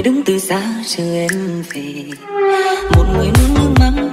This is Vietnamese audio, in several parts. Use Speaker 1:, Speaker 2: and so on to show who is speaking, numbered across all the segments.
Speaker 1: người đứng từ xa chờ em về. Một người nuốt nước mắm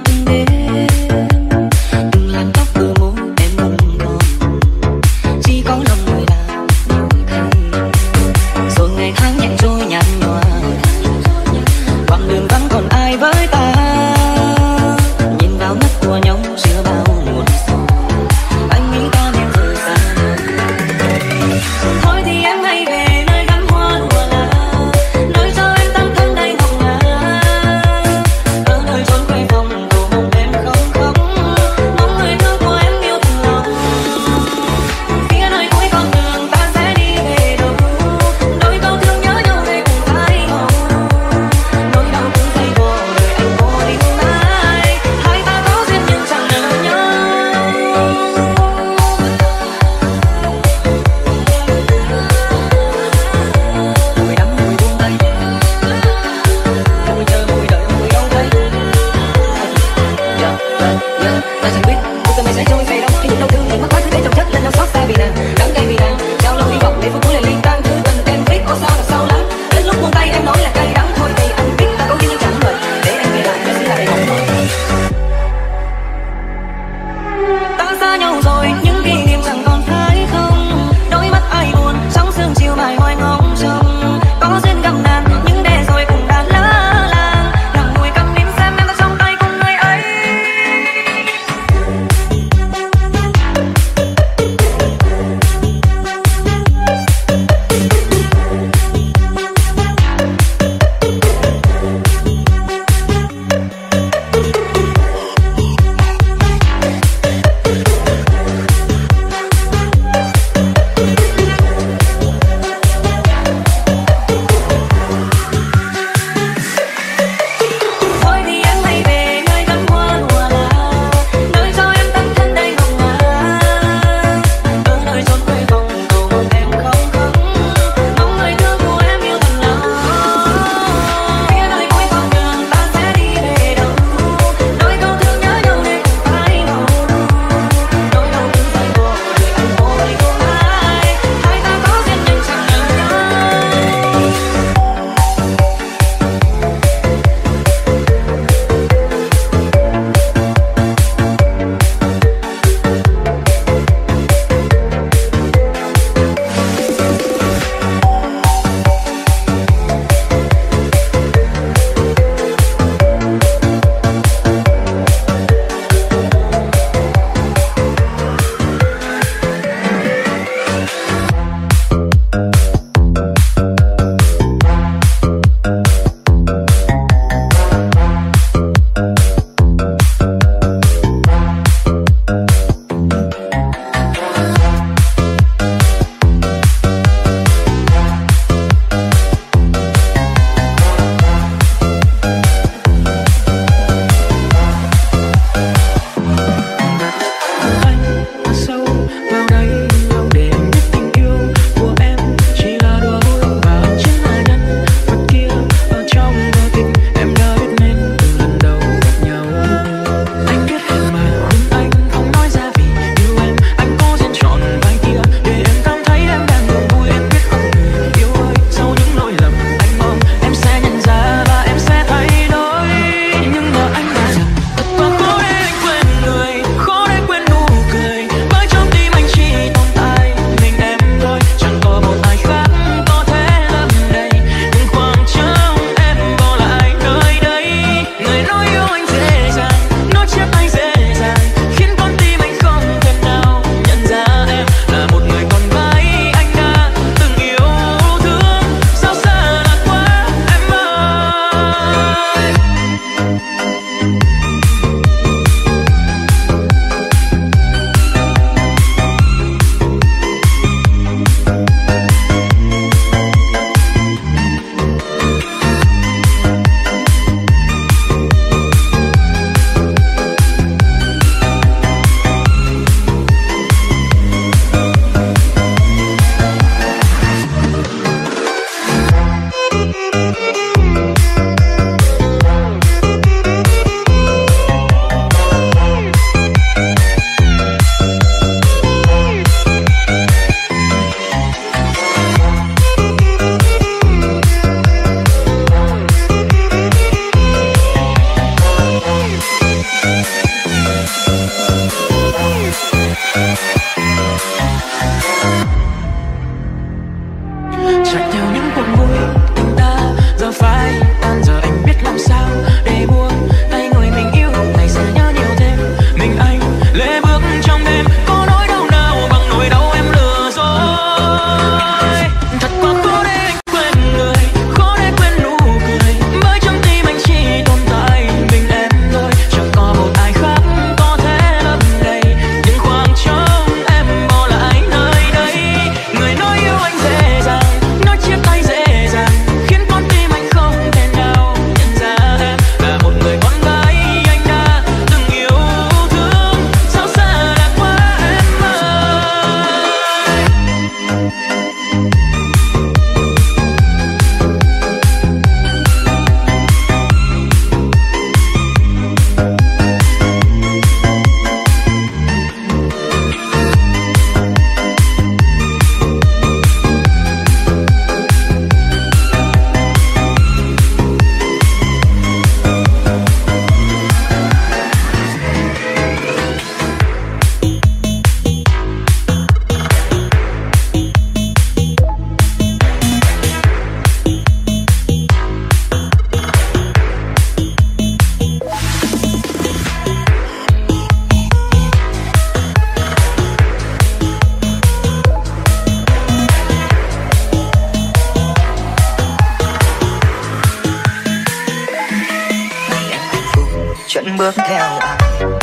Speaker 1: chuẩn bước theo ai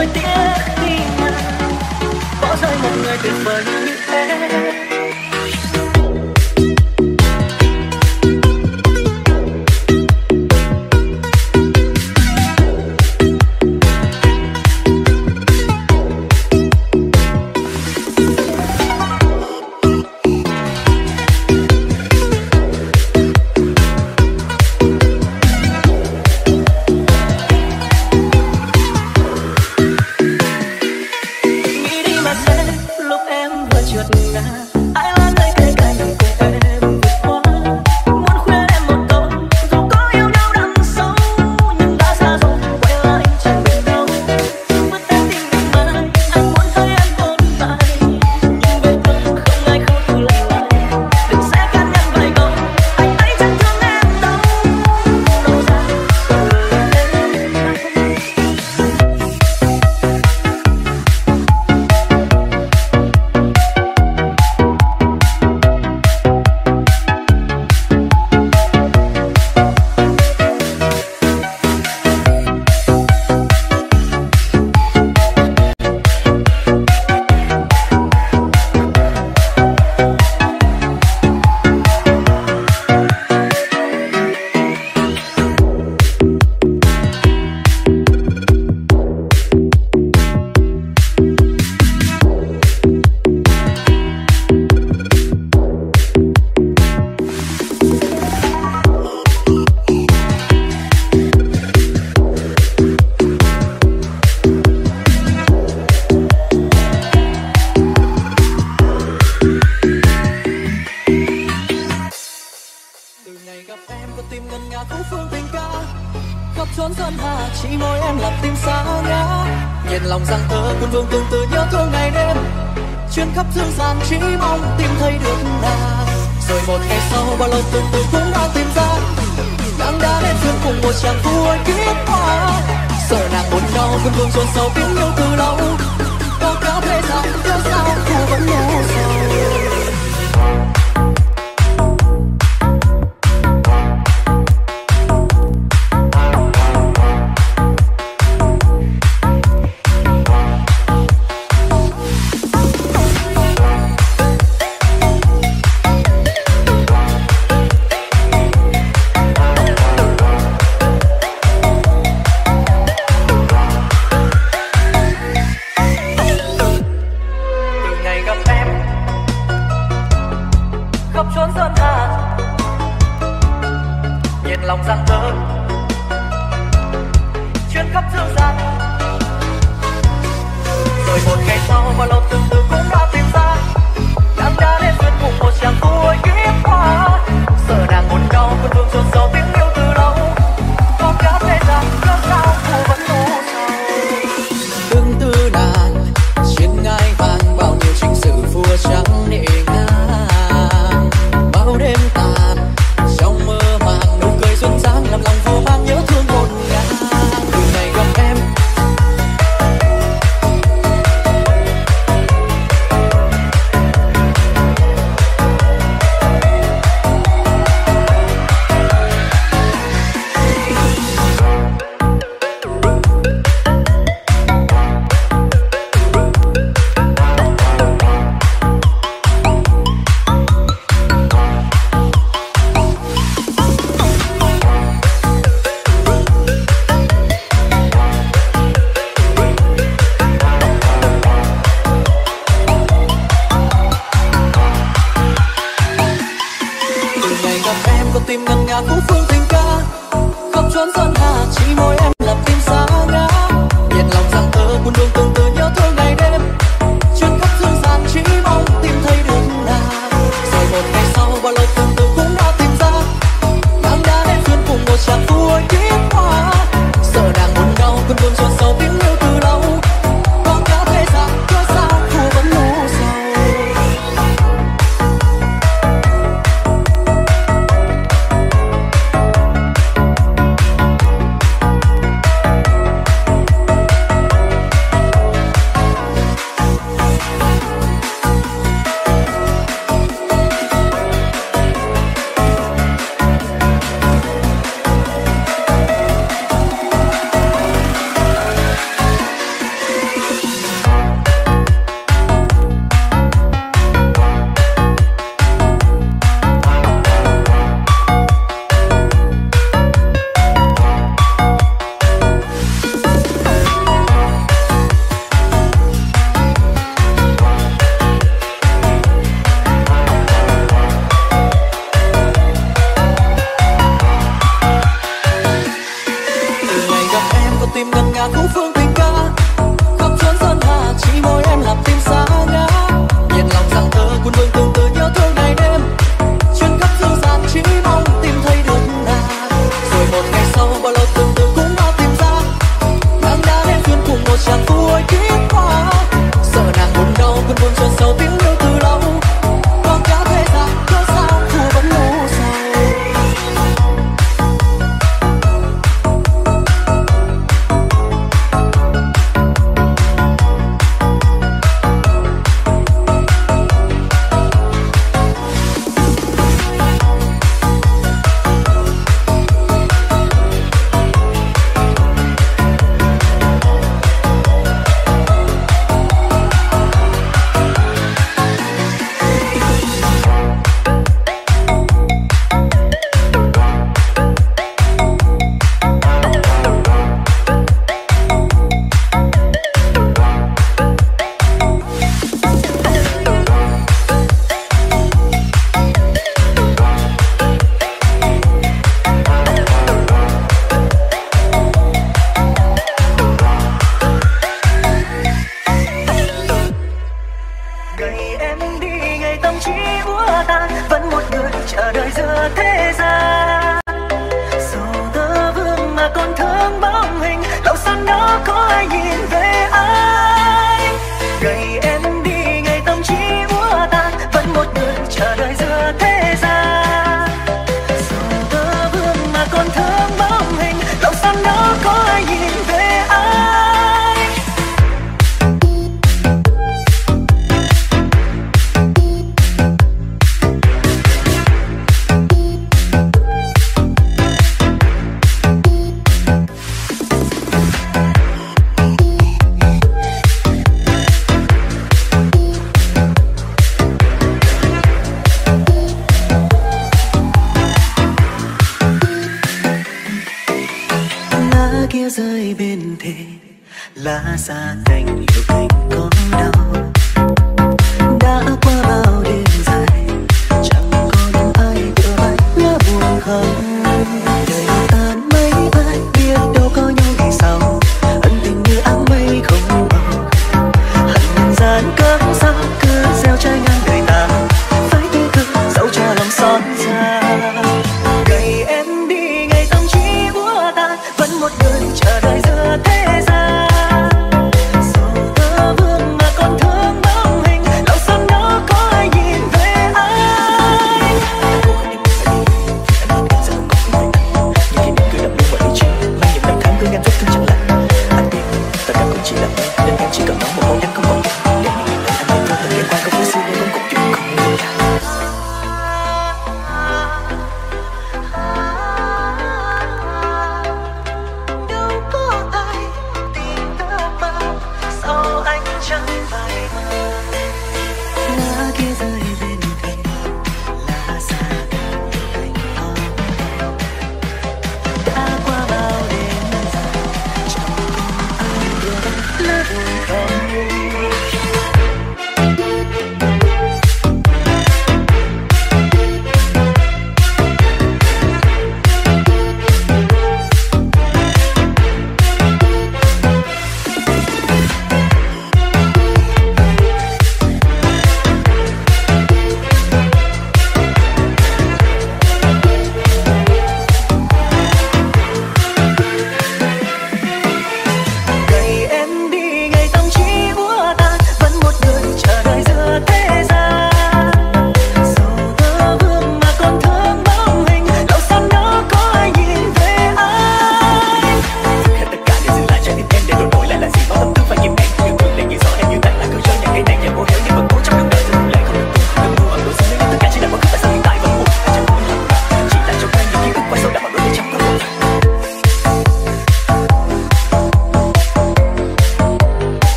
Speaker 2: Tôi tiếc khi mà bỏ rơi một người tuyệt vời như
Speaker 3: em. Cuối 冰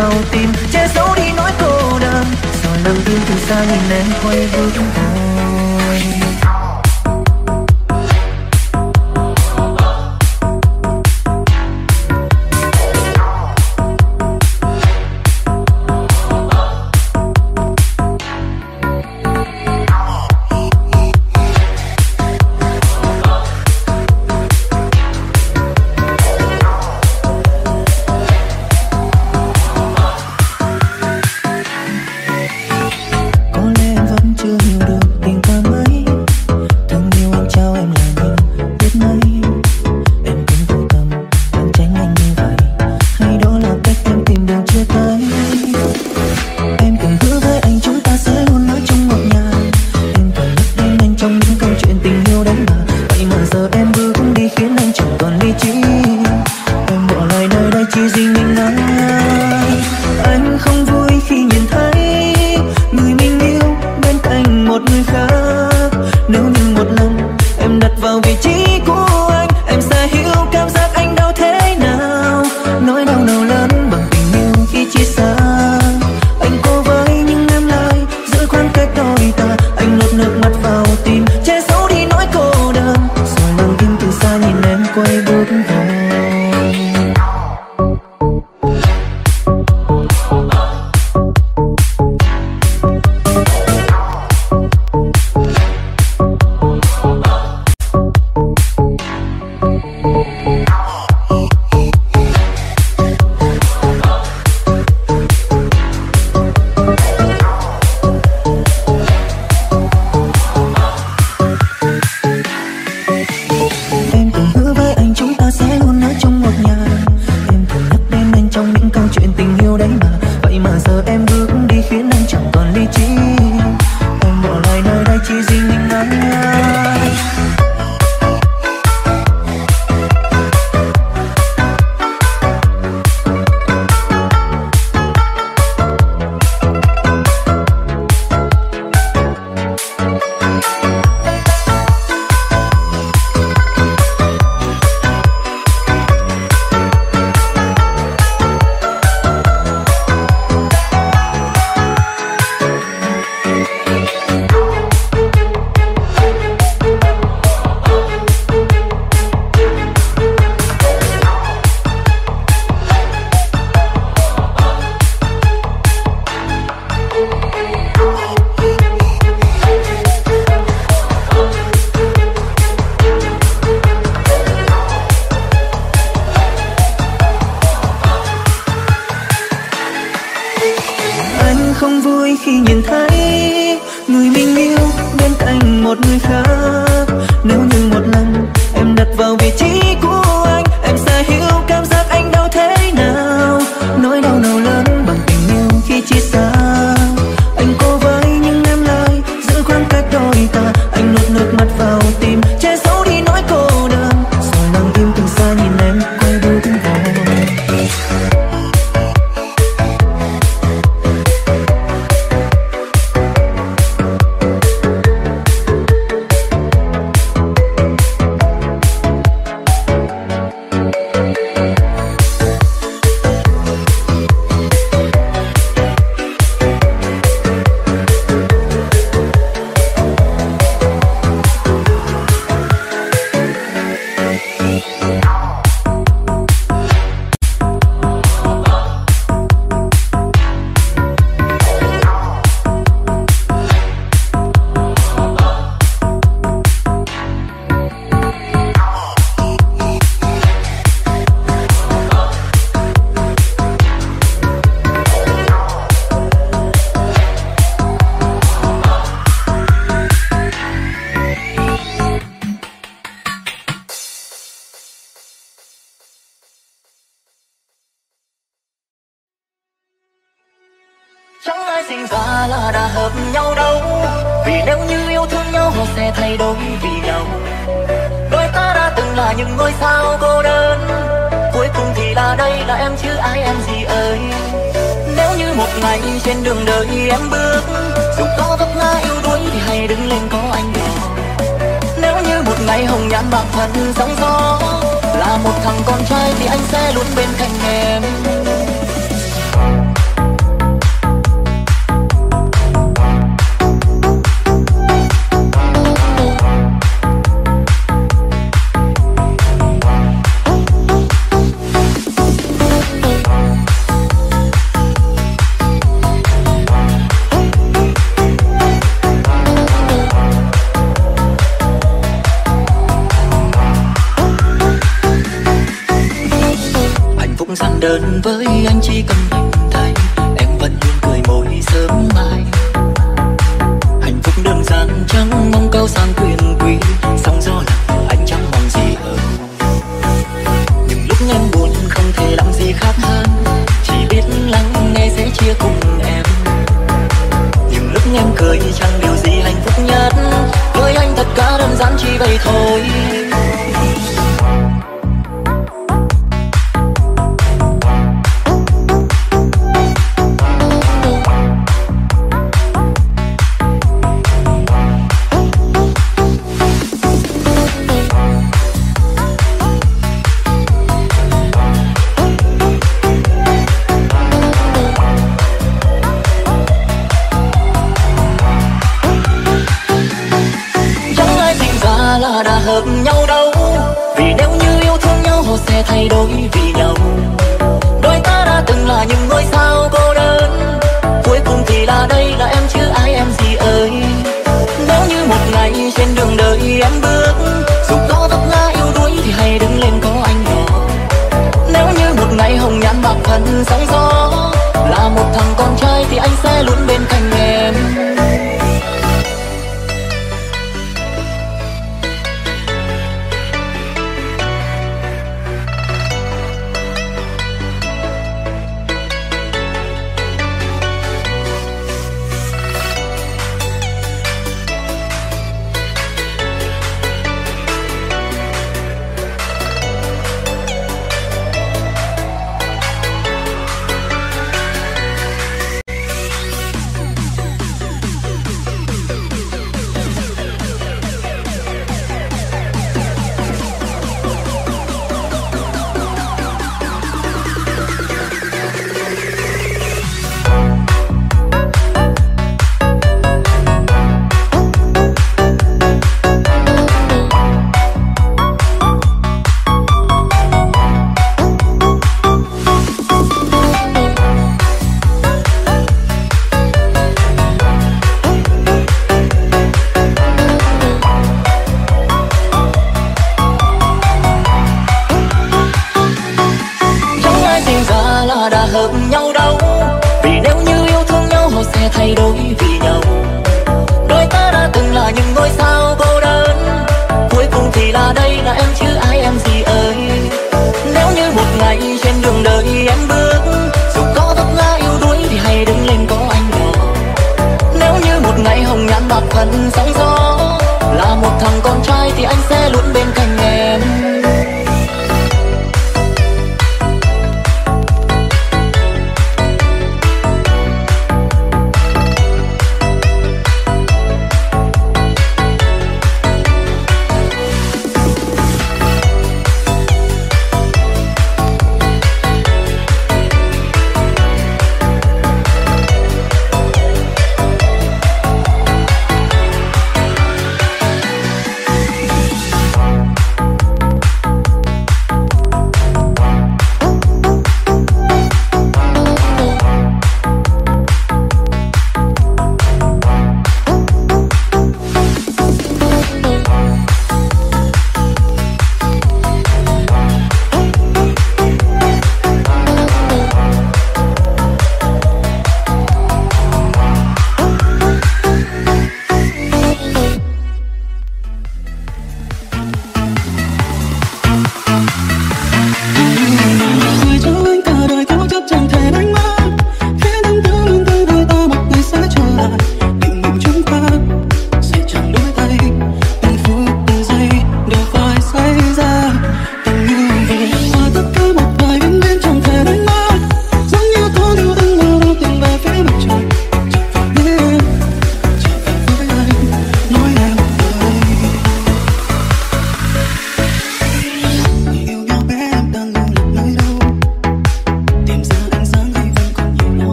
Speaker 3: vào tim. Che giấu đi nỗi cô đơn. Rồi lặng im từ
Speaker 4: xa nhìn em quay vương Ta
Speaker 5: ra
Speaker 6: là đã hợp nhau đâu. Vì nếu như yêu thương nhau, họ sẽ thay đổi vì nhau. Đôi ta đã từng là những ngôi sao cô đơn. Cuối cùng thì là đây là em chứ ai em gì ơi. Nếu như một ngày trên đường đời em bước, dù có vấp ngã yêu đuối thì hãy đứng lên có anh đó nếu như một ngày hồng nhan bạc phận sóng gió, là một thằng con trai thì anh sẽ luôn bên cạnh em. Đơn với anh chỉ cần nhìn thấy em vẫn luôn cười môi sớm mai. Hạnh phúc đơn giản, chẳng mong cao sang quyền quý. Sóng gió là anh chẳng mong gì hơn những lúc em buồn, không thể làm gì khác hơn. Chỉ biết lắng nghe sẽ chia cùng em. Những lúc em cười, chẳng điều gì hạnh phúc nhất. Với anh tất cả đơn giản chỉ vậy thôi.